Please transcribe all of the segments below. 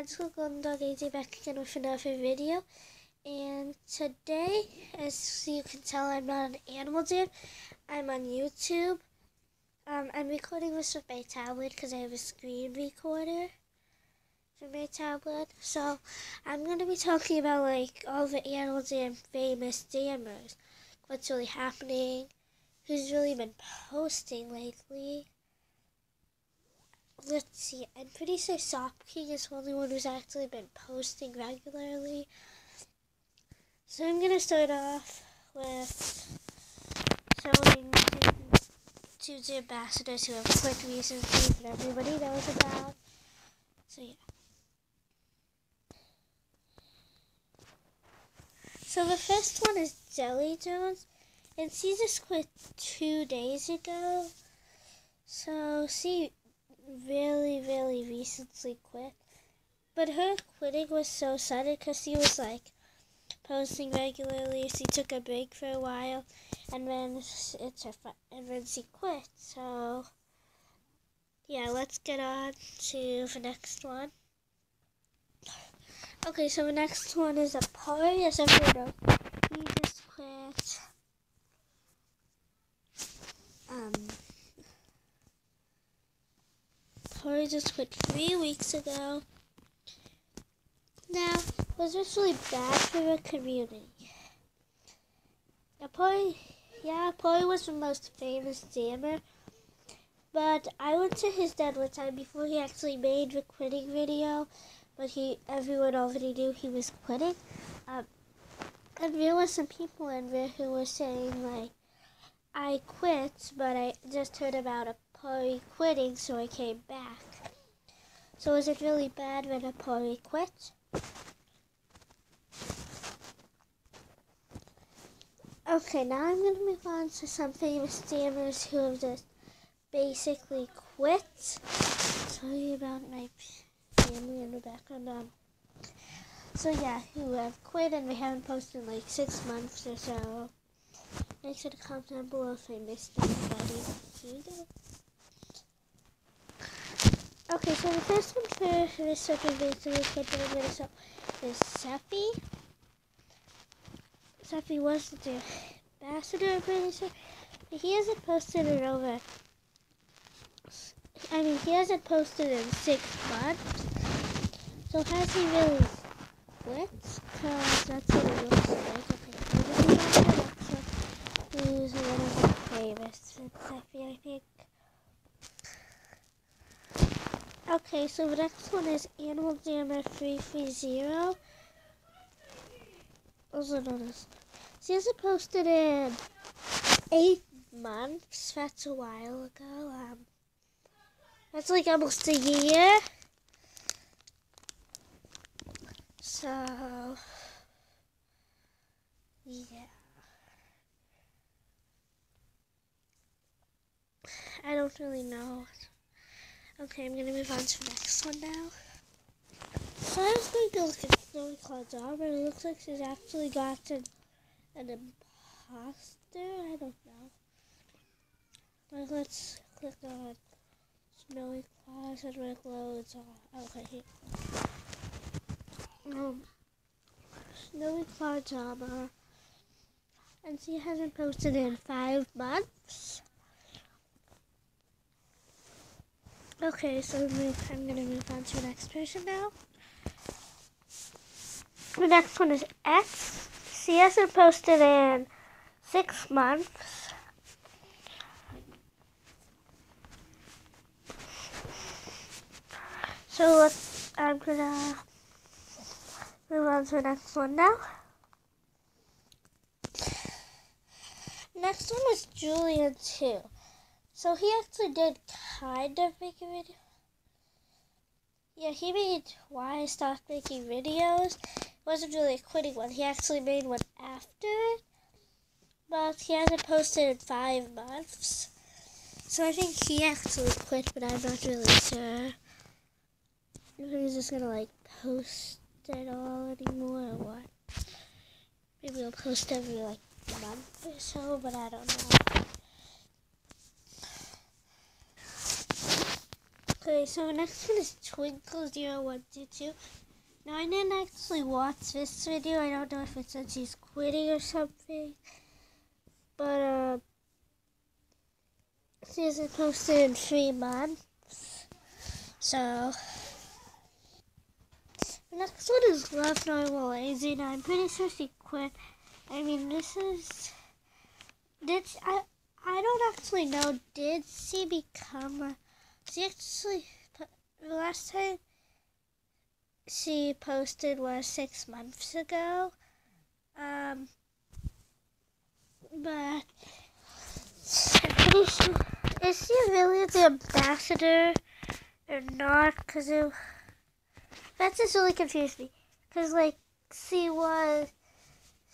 Magical Golden Dog AJ back again with another video. And today, as you can tell, I'm not an Animal Jam. I'm on YouTube. Um, I'm recording this with my tablet because I have a screen recorder for my tablet. So, I'm going to be talking about, like, all the Animal Jam famous jammers. What's really happening. Who's really been posting lately let's see. I'm pretty sure Sop King is the only one who's actually been posting regularly. So I'm gonna start off with showing two, two ambassadors who have quit recently that everybody knows about. So yeah. So the first one is Jelly Jones, and she just quit two days ago. So she really, really recently quit. But her quitting was so sudden because she was like posting regularly. She took a break for a while, and then it's her and then she quit. So yeah, let's get on to the next one. Okay, so the next one is a party. As everyone knows, he just quit. Um. Corey just quit three weeks ago. Now, was this really bad for the community? Now, Polly, yeah, Polly was the most famous jammer, but I went to his dad one time before he actually made the quitting video, but he everyone already knew he was quitting. Um, and there were some people in there who were saying like, I quit, but I just heard about a party quitting, so I came back. So is it really bad when a party quits? Okay, now I'm going to move on to some famous jammers who have just basically quit. You about my family in the background. Um, so yeah, who have quit and we haven't posted in like six months or so. Make sure to comment down below if I missed anybody. Okay, so the first one for this of video is going to show is Seffi. Seffi was the ambassador, I'm. But he hasn't posted in over, I mean, he hasn't posted in six months. So has he really quit? Because that's what it looks like. Okay, who's one of the famous? It's Seffi, I think. Okay, so the next one is Animal Jammer 330. Also known as. She hasn't posted in eight months. That's a while ago. Um, that's like almost a year. So, yeah. I don't really know. Okay, I'm gonna move on to the next one now. So I was going to look at Snowy Cloud's arm, but it looks like she's actually gotten an imposter. I don't know. But let's click on Snowy Clouds and Rick Loads. Okay, here. Um, Snowy Cloud's armor. And she hasn't posted in five months. Okay, so I'm to move on to the next person now. The next one is X. She hasn't posted in six months. So I'm to move on to the next one now. Next one is Julian too. So he actually did kind of make a video. Yeah, he made why I stopped making videos. It wasn't really a quitting one. He actually made one after it. But he hasn't posted in five months. So I think he actually quit, but I'm not really sure. He's just gonna like post it all anymore or what. Maybe he'll post every like month or so, but I don't know. Okay, so the next one is Twinkle Zero One Two Two. Now I didn't actually watch this video. I don't know if it says he's quitting or something, but uh, he hasn't posted in three months. So the next one is Love Normal Lazy. Now I'm pretty sure she quit. I mean, this is did I I don't actually know. Did she become a she actually, the last time she posted was six months ago. Um, but is she really the ambassador or not? Because that just really confused me. Because, like, she was,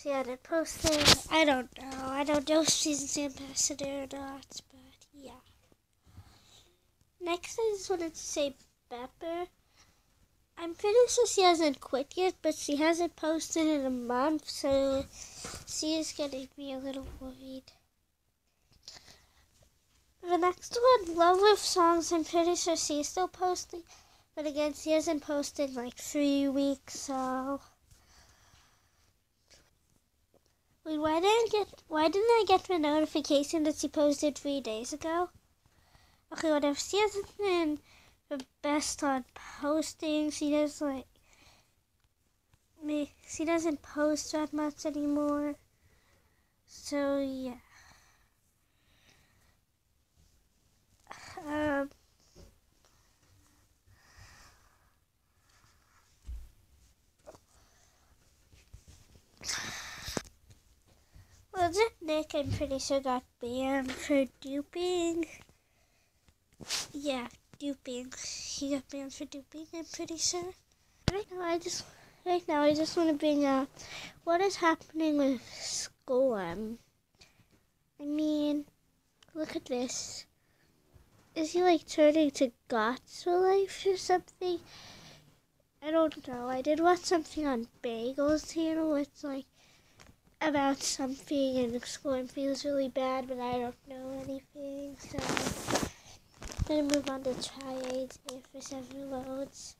she hadn't posted. I don't know. I don't know if she's the ambassador or not. Next, I just wanted to say Pepper. I'm pretty sure she hasn't quit yet, but she hasn't posted in a month, so she is getting me a little worried. The next one, Love with Songs, I'm pretty sure she's still posting, but again, she hasn't posted like three weeks, so. Wait, why didn't I get why didn't I get the notification that she posted three days ago? Okay, whatever. She hasn't been the best on posting. She does like me. She doesn't post that much anymore. So yeah. Um. Well, Nick, I'm pretty sure got banned for duping. Yeah, duping. He got banned for duping, I'm pretty sure. Right now, I just right now I just want to bring up what is happening with Scorm. I mean, look at this. Is he like turning to God's life or something? I don't know. I did watch something on Bagel's channel. It's like about something, and Scorm feels really bad, but I don't know anything. So gonna move on to triades for seven loads.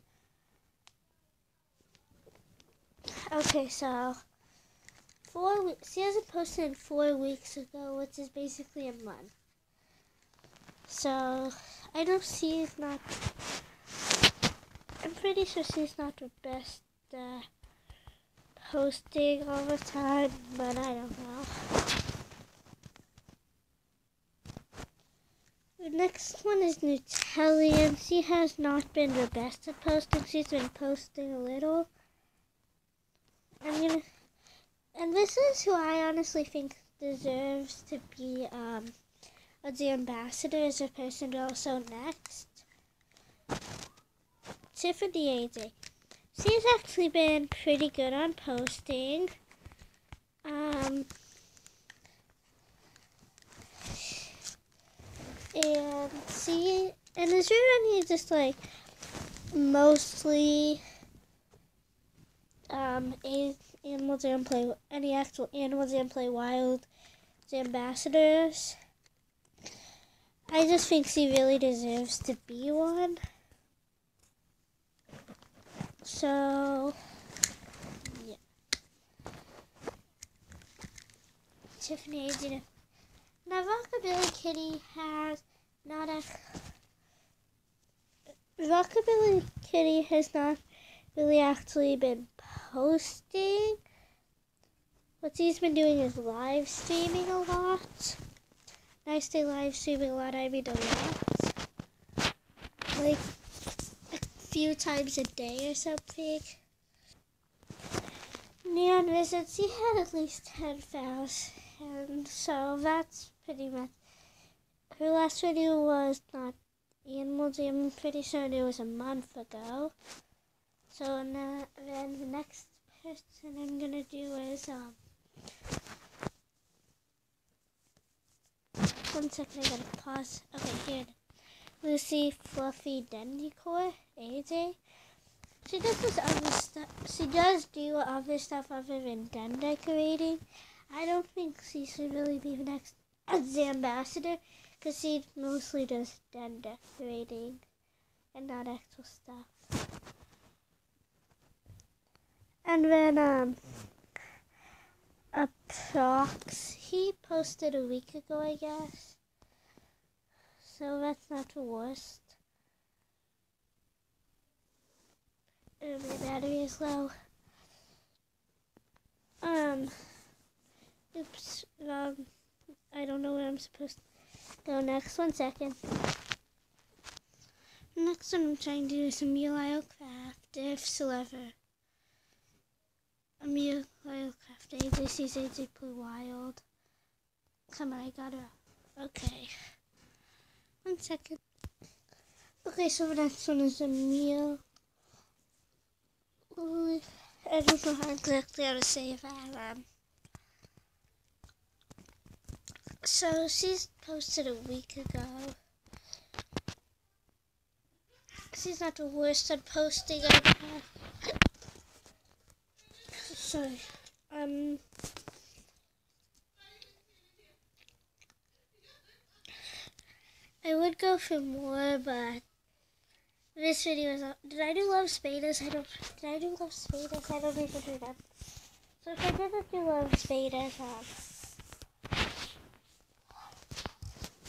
Okay, so four weeks. She hasn't posted four weeks ago, which is basically a month. So I know she's not. I'm pretty sure she's not the best uh, posting all the time, but I don't know. Next one is Nutellian. She has not been the best at posting. She's been posting a little. I'm gonna, and this is who I honestly think deserves to be um, the ambassador as a person also next. Tiffany AJ. She's actually been pretty good on posting. Um, and see, and is there any just like mostly um animals and play any actual Animal Jam Play Wild ambassadors? I just think she really deserves to be one. So, yeah. Tiffany, you now, Rockabilly Kitty has not a. Rockabilly Kitty has not really actually been posting. What he's been doing is live streaming a lot. I say live streaming a lot, I mean a lot. Like a few times a day or something. Neon visits, he had at least 10,000. And so that's pretty much. Her last video was not Animal Jam. I'm pretty sure it was a month ago. So now, then the next person I'm gonna do is um. One second, I gotta pause. Okay, here. Lucy Fluffy Dendicore, AJ. She does this other stuff. She does do other stuff other than den decorating. I don't think she should really be the next as ambassador because he mostly does den decorating. and not actual stuff. And then um a prox he posted a week ago I guess. So that's not the worst. And my battery is low. Um oops um I don't know what I'm supposed to go next. One second. Next one I'm trying to do is meal craft if meal I'll craft. This is a deeply wild. Come on, I gotta. Okay. One second. Okay, so the next one is a meal. I don't know how exactly how to say that. Um, so she's posted a week ago. She's not the worst at posting. Sorry. Um. I would go for more, but this video is. Did I do love spaders? I don't. Did I do love spaders? I don't even them. So if I didn't do love spaders, um,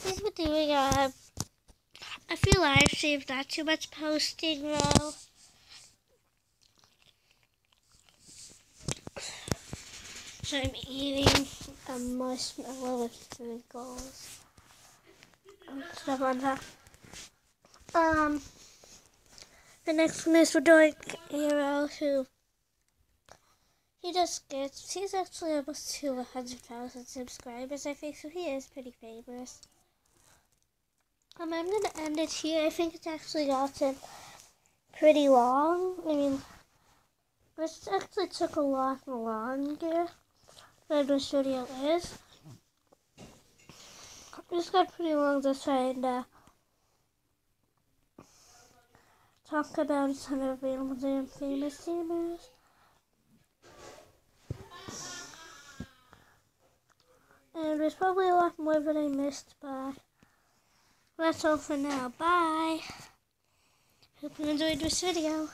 she's been doing uh I feel live streams, not too much posting though. So I'm eating a marshmallow with sprinkles. Stuff on that. Um, the next one is we're doing Hero, who he just gets. He's actually almost to 100,000 subscribers, I think, so he is pretty famous. Um, I'm going to end it here. I think it's actually gotten pretty long. I mean, this actually took a lot longer than this video is. This got pretty long just trying to talk about some available and famous gamers. And there's probably a lot more that I missed, but that's all for now. Bye. Hope you enjoyed this video.